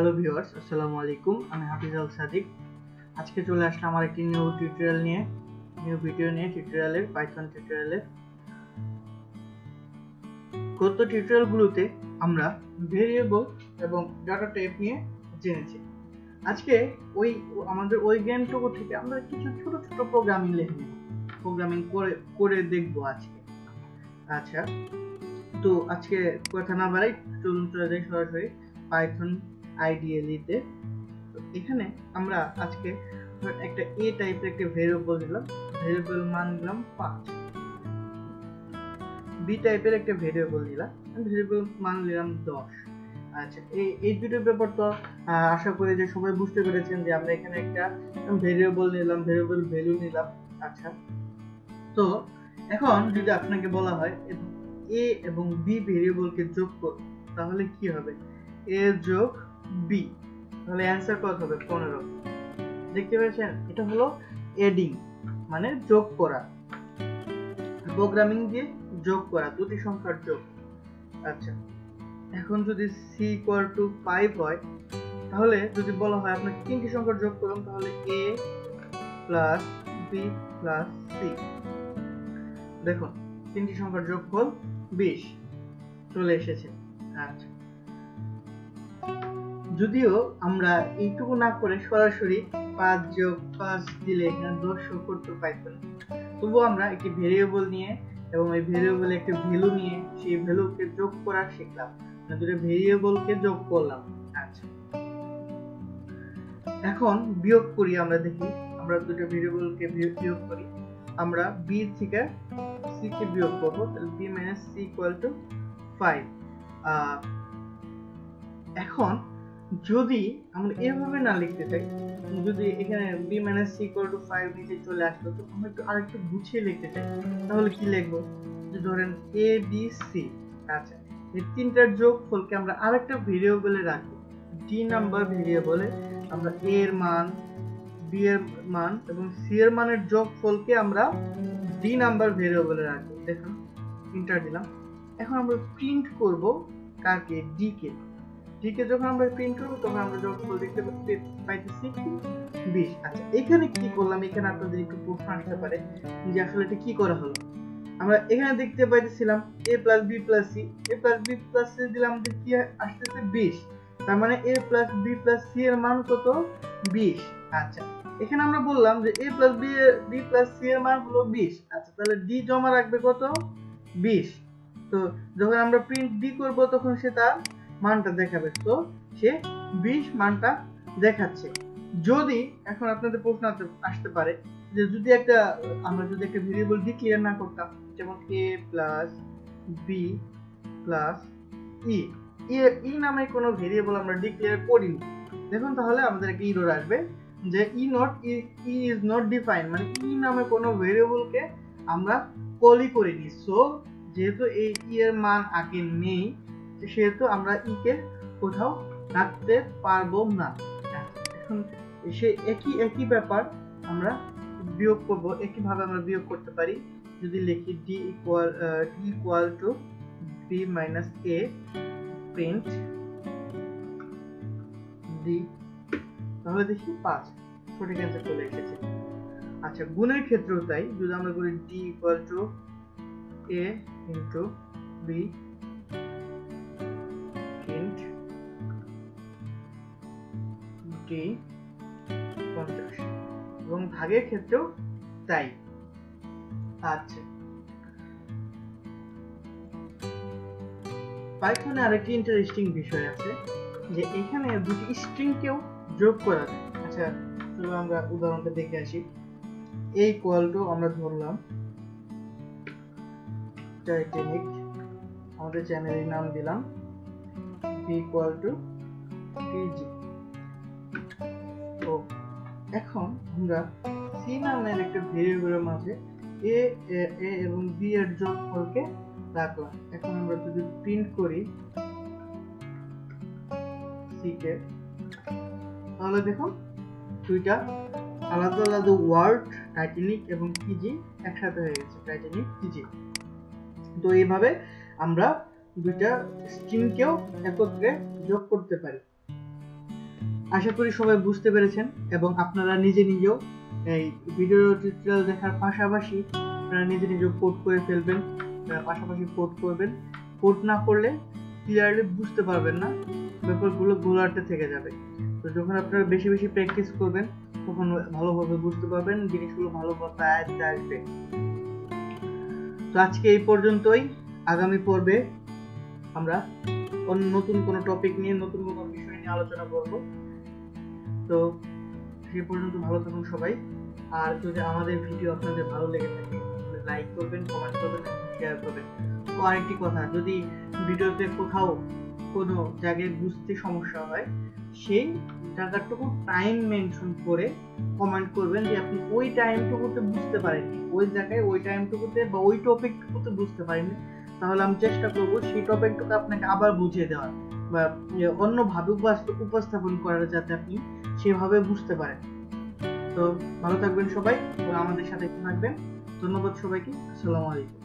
Hello viewers আসসালামু আলাইকুম আমি হাফিজ আল সাদিক। আজকে চলে আসলাম আমার একটি নিউ টিউটোরিয়াল নিয়ে। নিউ ভিডিও নিয়ে টিউটোরিয়ালের পাইথন টিউটোরিয়ালের গত টিউটোরিয়ালগুলোতে আমরা ভেরিয়েবল এবং ডাটা টাইপ নিয়ে জেনেছি। আজকে ওই, আমাদের ওই জ্ঞানটুকু থেকে আমরা কিছু ছোট ছোট প্রোগ্রামিং লিখে নেব। প্রোগ্রামিং করে করে দেখব আজকে। আচ্ছা তো আজকে কথা না বাড়াই, চলুন চলে যাই সরাসরি পাইথন আইডিয়ালিতে এখানে আমরা আজকে একটা এ টাইপের একটা ভেরিয়েবল দিলাম ভেরিয়েবল মান দিলাম পাঁচ। বি টাইপের একটা ভেরিয়েবল দিলাম ভেরিয়েবল মান দিলাম দশ। আচ্ছা এই এই দুটো ব্যাপার তো আশা করি যে সবাই বুঝতে পেরেছেন যে আমরা এখানে একটা ভেরিয়েবল নিলাম ভেরিয়েবল ভ্যালু নিলাম। আচ্ছা তো এখন যদি আপনাকে বলা হয় এ এবং বি ভেরিয়েবলকে যোগ করুন, তাহলে কি হবে? এ যোগ বি তাহলে অ্যান্সার কত হবে? পনেরো। দেখতে পেয়েছেন? এটা হলো এডিং মানে যোগ করা। প্রোগ্রামিং দিয়ে যোগ করা, দুটি সংখ্যার যোগ। আচ্ছা এখন যদি সি ইকুয়াল টু ফাইভ হয়, তাহলে যদি বলা হয় আপনাকে তিনটি সংখ্যার যোগ করুন, তাহলে A plus B plus C দেখুন, তিনটি সংখ্যার যোগফল বিশ। চলে এসেছে। আচ্ছা। যদিও আমরা এইটুকু না করে সরাসরি পাঁচ যোগ পাঁচ দিলে এখানে দশ শো করতে পাইতাম তবুও আমরা একটি ভেরিয়েবল নিয়ে এবং এই ভেরিয়েবলে একটি ভ্যালু নিয়ে সেই ভ্যালুকে যোগ করা শিখলাম। দুটো ভেরিয়েবলকে যোগ করলাম। আচ্ছা। এখন বিয়োগ করি আমরা দেখি। আমরা দুটো ভেরিয়েবলকে বিয়োগ করি। আমরা বি থেকে সি কে বিয়োগ করব। তাহলে B minus C equal to five এখন যদি আমরা এভাবে না লিখতে চাই, যদি এখানে B minus C equal to five নিচে চলে আসলো, তো আমরা একটু আরেকটু গুছিয়ে লিখতে চাই। তাহলে কি লিখব? যে ধরেন এ বি সি আচ্ছা এই তিনটার যোগফলকে আমরা আরেকটা ভেরিয়েবলে রাখব। ডি নাম্বার ভেরিয়েবলে আমরা এ এর মান বি এর মান এবং সি এর মানের যোগফলকে আমরা ডি নাম্বার ভেরিয়েবলে রাখব। দেখুন ইন্টার দিলাম। এখন আমরা প্রিন্ট করব কাকে? ডি কে। ডি কে যখন আমরা প্রিন্ট করব, তখন আমরা যোগফল দেখতে পাইতেছি কি 20 আচ্ছা এখানে কি করলাম? এখানে আপনাদের একটু প্রশ্ন আসতে পারে যে আসলে এটা কি করা হলো। আমরা এখানে দেখতে পাইতেছিলাম a plus b plus c a plus b plus c দিলাম আমাদের কি আসতেছে 20 তার মানে a plus b plus c এর মান কত? 20 আচ্ছা এখানে আমরা বললাম যে a plus b b plus c এর মান হলো 20 আচ্ছা তাহলে d জমা রাখবে কত? 20 তো যখন আমরা প্রিন্ট d করব, তখন সে তার মানটা দেখাবে। তো সে 20 মানটা দেখাচ্ছে। যদি এখন আপনাদের প্রশ্ন আসতে পারে যে যদি একটা, আমরা যদি একটা ভেরিয়েবল ডিক্লেয়ার না করতাম, যেমন A plus B plus E E নামে কোনো ভেরিয়েবল আমরা ডিক্লেয়ার করিনি। দেখুন তাহলে আমাদের একটা ইরোর আসবে যে E not E is not define মানে ই নামে কোনো ভেরিয়েবলকে আমরা কলই করিনি। সো যেহেতু এই ই এর মান আগে নেই সেহেতু আমরা ই কে কোথাও রাখতে পারব না। এখন সে একই একই ব্যাপার আমরা বিয়োগ করব একই ভাবে আমরা বিয়োগ করতে পারি। যদি লিখি d equal d equal to b minus a print d, তাহলে দেখি পাঁচ, সঠিক অ্যান্সার চলে এসেছে। আচ্ছা গুণের ক্ষেত্রেও তাই। যদি আমরা বলি d equal to a into b d পঞ্চাশ। এবং ভাগের ক্ষেত্রেও তাই। আচ্ছা। পাইথনে আরেকটি ইন্টারেস্টিং বিষয় আছে, যে এখানে দুটি স্ট্রিংকেও যোগ করা যায়। আচ্ছা চলো আমরা উদাহরণটা দেখে আসি। এ ইকুয়াল আমরা ধরলাম টাইটানিক আমাদের চ্যানেলের নাম দিলাম টু এখন আমরা সি নামের একটা ভেরিয়েবলের মাঝে এ এ এবং বি এর যোগফলকে রাখলাম। এখন আমরা যদি প্রিন্ট করি সি কে, তাহলে দেখুন দুইটা আলাদা আলাদা ওয়ার্ড টাইটানিক এবং টিজি একসাথে হয়ে গেছে টাইটানিক টিজি তো এইভাবে আমরা দুইটা স্ট্রিংকেও একত্রে যোগ করতে পারি। আশা করি সবাই বুঝতে পেরেছেন এবং আপনারা নিজে নিজেও এই ভিডিও টিউটোরিয়াল দেখার পাশাপাশি আপনারা নিজে নিজেও কোড করে ফেলবেন পাশাপাশি কোড করবেন। কোড না করলে ক্লিয়ারলি বুঝতে পারবেন না ব্যাপারগুলো গোলার্টে থেকে যাবে। তো যখন আপনারা বেশি বেশি প্র্যাকটিস করবেন, তখন ভালোভাবে বুঝতে পারবেন, জিনিসগুলো ভালোভাবে আয়ত্তে আসবে। তো আজকে এই পর্যন্তই। আগামী পর্বে আমরা অন্য নতুন কোনো টপিক নিয়ে, নতুন কোনো বিষয় নিয়ে আলোচনা করব। তো সেই পর্যন্ত ভালো থাকুন সবাই। আর যদি আমাদের ভিডিও আপনাদের ভালো লেগে থাকে লাইক করবেন কমেন্ট করবেন শেয়ার করবেন। ও আরেকটি কথা, যদি ভিডিওতে কোথাও কোনো জায়গায় বুঝতে সমস্যা হয়, সেই জায়গাটুকু টাইম মেনশন করে কমেন্ট করবেন যে আপনি ওই টাইমটুকুতে বুঝতে পারেননি। ওই জায়গায় ওই টাইমটুকুতে বা ওই টপিকটুকুতে বুঝতে পারেননি। তাহলে আমি চেষ্টা করব সেই টপিকটুকু আপনাকে আবার বুঝিয়ে দেওয়ার। বা অন্য অন্যভাবে উপাস- উপস্থাপন করার যাতে আপনি সেভাবে বুঝতে পারেন। তো ভালো থাকবেন সবাই আমাদের সাথে থাকবেন। ধন্যবাদ সবাইকে। আসসালামু আলাইকুম।